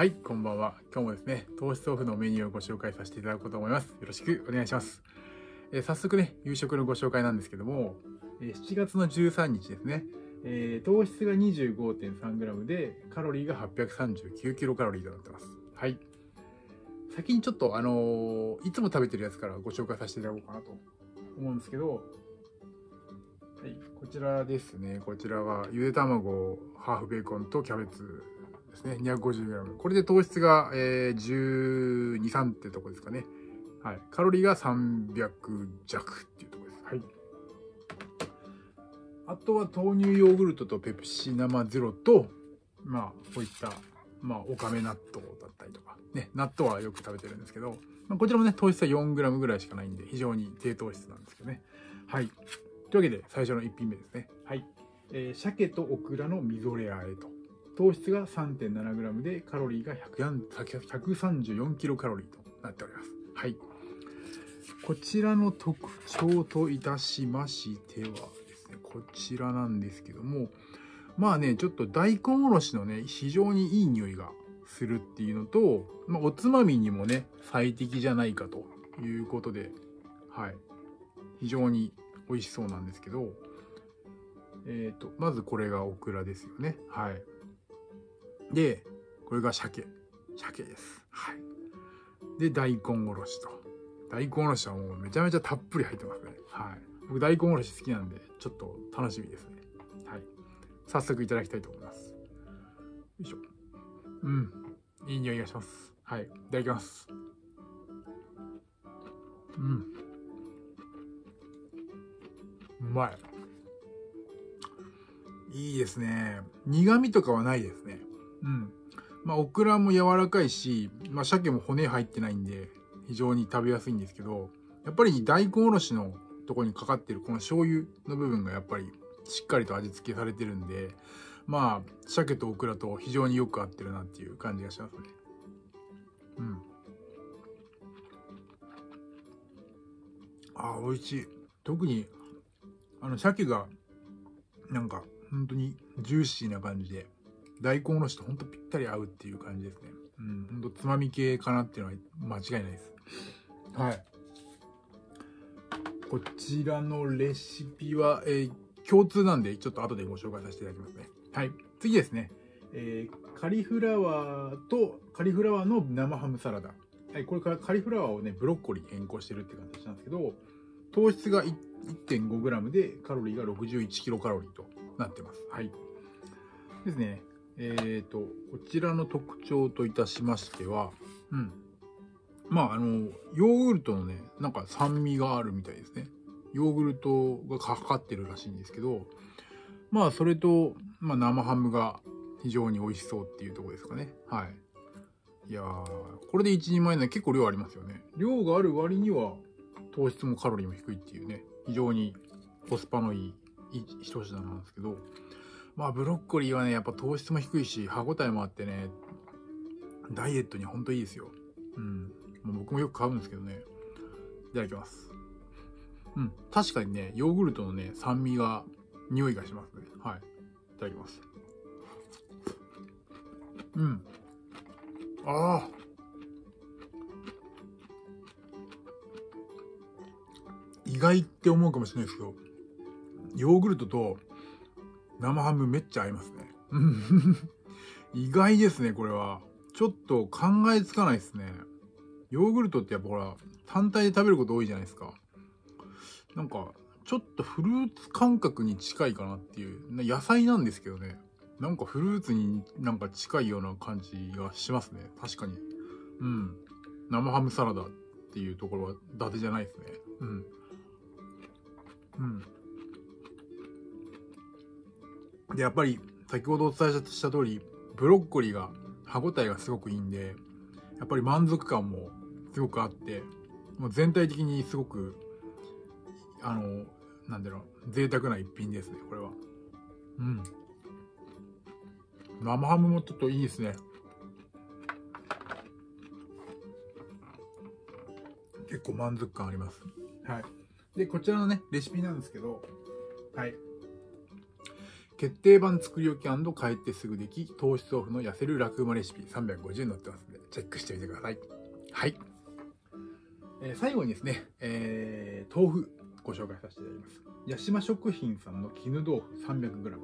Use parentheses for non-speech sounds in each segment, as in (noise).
はい、こんばんは。今日もですね、糖質オフのメニューをご紹介させていただこうと思います。よろしくお願いします。えー早速ね、夕食のご紹介なんですけども、えー7月の13日ですね、えー糖質が 25.3g で、カロリーが 839kcal となってます。はい。先にちょっと、あのーいつも食べてるやつからご紹介させていただこうかなと思うんですけど、はい、こちらですね。こちらはゆで卵、ハーフベーコンとキャベツですね。250g。これで糖質が、えー、12、3ってとこですかね。はい。カロリーが300弱っていうとこです。はい。あとは豆乳ヨーグルトとペプシ生ゼロと、まあ、こういった、まあ、おかめ納豆だったりとか、ね、納豆はよく食べてるんですけど、まあ、こちらもね、糖質は 4g ぐらいしかないんで、非常に低糖質なんですけどね。はい。というわけで、最初の1品目ですね。はい。えー鮭とオクラのみぞれあえと。糖質が 3.7g で、カロリーが134キロカロリーとなっております。はい。こちらの特徴といたしましてはですね、こちらなんですけども、まあね、ちょっと大根おろしのね、非常にいい匂いがするっていうのと、まあ、おつまみにもね、最適じゃないかということで、はい。非常に美味しそうなんですけど、えっ、と、まずこれがオクラですよね。はい。で、これが鮭。鮭です。はい。で、大根おろしと。大根おろしはもうめちゃめちゃたっぷり入ってますね。はい。僕大根おろし好きなんで、ちょっと楽しみですね。はい。早速いただきたいと思います。よいしょ。うん。いい匂いがします。はい。いただきます。うん。うまい。いいですね。苦味とかはないですね。うん。まあ、オクラも柔らかいし、まあ、鮭も骨入ってないんで、非常に食べやすいんですけど、やっぱり大根おろしのとこにかかってるこの醤油の部分がやっぱりしっかりと味付けされてるんで、まあ、鮭とオクラと非常によく合ってるなっていう感じがしますね。うん。ああ、美味しい。特に、あの、鮭が、なんか、本当にジューシーな感じで、大根おろしと本当ぴったり合うっていう感じですね。うん、本当つまみ系かなっていうのは間違いないです。はい。こちらのレシピは、えー共通なんで、ちょっと後でご紹介させていただきますね。はい。次ですね。えーカリフラワーと、カリフラワーの生ハムサラダ。はい、これからカリフラワーをね、ブロッコリー変更してるって形なんですけど、糖質が 1.5g でカロリーが61キロカロリーとなってます。はい。ですね。えっ、と、こちらの特徴といたしましては、うん。まあ、あの、ヨーグルトのね、なんか酸味があるみたいですね。ヨーグルトがかかってるらしいんですけど、まあ、それと、まあ、生ハムが非常に美味しそうっていうとこですかね。はい。いやー、これで1人前ね、結構量ありますよね。量がある割には、糖質もカロリーも低いっていうね、非常にコスパのいい一品なんですけど、まあ、ブロッコリーはね、やっぱ糖質も低いし、歯応えもあってね、ダイエットにほんといいですよ。うん。もう僕もよく買うんですけどね。いただきます。うん。確かにね、ヨーグルトのね、酸味が、匂いがしますね。はい。いただきます。うん。ああ。意外って思うかもしれないですけど、ヨーグルトと生ハムめっちゃ合いますね。(laughs) 意外ですね、これは。ちょっと考えつかないですね。ヨーグルトってやっぱほら、単体で食べること多いじゃないですか。なんか、ちょっとフルーツ感覚に近いかなっていう。野菜なんですけどね。なんかフルーツになんか近いような感じがしますね。確かに。うん。生ハムサラダっていうところは伊達じゃないですね。うん。うん。で、やっぱり、先ほどお伝えした通り、ブロッコリーが歯応えがすごくいいんで、やっぱり満足感もすごくあって、もう全体的にすごく、あの、なんだろう、贅沢な一品ですね、これは。うん。生ハムもちょっといいですね。結構満足感あります。はい。で、こちらのね、レシピなんですけど、はい。決定版作り置き帰ってすぐでき、糖質オフの痩せる楽ウマレシピ350載ってますので、チェックしてみてください。はい。えー、最後にですね、えー、豆腐ご紹介させていただきます。八島食品さんの絹豆腐 300g。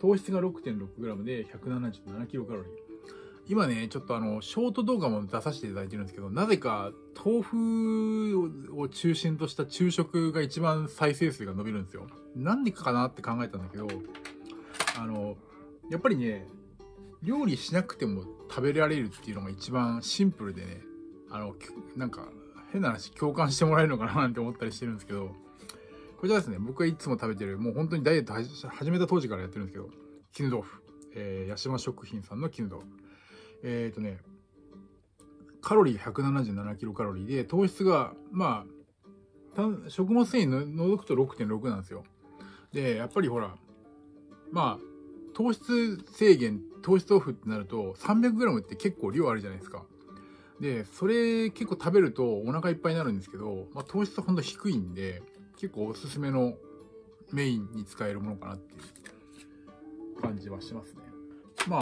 糖質が 6.6g で 177kcal。今ね、ちょっとあの、ショート動画も出させていただいてるんですけど、なぜか豆腐を中心とした昼食が一番再生数が伸びるんですよ。なんでかなって考えたんだけど、あの、やっぱりね、料理しなくても食べられるっていうのが一番シンプルでね、あの、なんか、変な話、共感してもらえるのかななんて思ったりしてるんですけど、こちらですね、僕がいつも食べてる、もう本当にダイエット始めた当時からやってるんですけど、絹豆腐。えー、八島食品さんの絹豆腐。えっ、ー、とね、カロリー177キロカロリーで、糖質が、まあ、食物繊維の除くと6.6なんですよ。で、やっぱりほら、まあ、糖質制限、糖質オフってなると 300g って結構量あるじゃないですか。で、それ結構食べるとお腹いっぱいになるんですけど、まあ、糖質ほんと低いんで、結構おすすめのメインに使えるものかなっていう感じはしますね。まあ、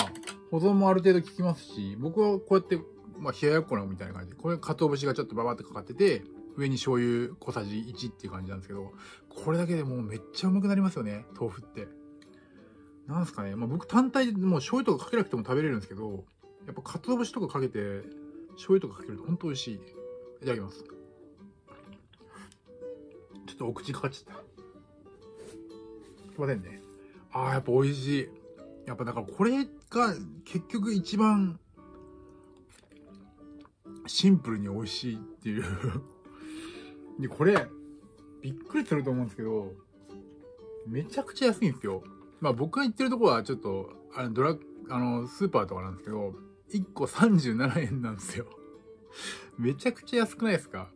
保存もある程度効きますし、僕はこうやって、まあ、冷ややっこなみたいな感じで、これ、鰹節がちょっとババってかかってて、上に醤油小さじ1っていう感じなんですけど、これだけでもうめっちゃうまくなりますよね、豆腐って。なんすかね、まあ僕単体でもう醤油とかかけなくても食べれるんですけど、やっぱ鰹節とかかけて、醤油とかかけると本当美味しい。いただきます。ちょっとお口かかっちゃった。すいませんね。ああ、やっぱ美味しい。やっぱだからこれが結局一番シンプルに美味しいっていう (laughs) で、これ、びっくりすると思うんですけど、めちゃくちゃ安いんですよ。まあ僕が行ってるとこはちょっと、あの、ドラあの、スーパーとかなんですけど、1個37円なんですよ。(laughs) めちゃくちゃ安くないですか？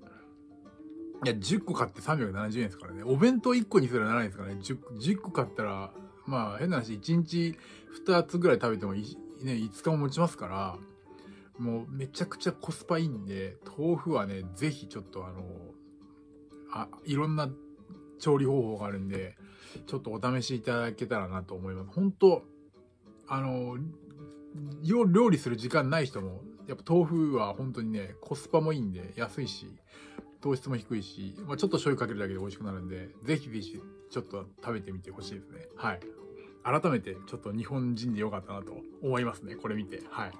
いや、10個買って370円ですからね。お弁当1個にすらならないですからね。10, 10個買ったら、まあ変な話、1日2つぐらい食べてもい、ね、5日も持ちますから、もうめちゃくちゃコスパいいんで、豆腐はね、ぜひちょっとあの、あ、いろんな調理方法があるんで、ちょっとお試しいただけたらなと思います。本当あの、料理する時間ない人も、やっぱ豆腐は本当にね、コスパもいいんで、安いし、糖質も低いし、まあ、ちょっと醤油かけるだけで美味しくなるんで、ぜひぜひちょっと食べてみてほしいですね。はい。改めてちょっと日本人でよかったなと思いますね。これ見て。はい。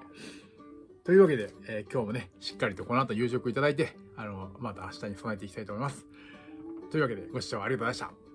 というわけで、えー、今日もね、しっかりとこの後夕食いただいて、あの、また明日に備えていきたいと思います。というわけで、ご視聴ありがとうございました。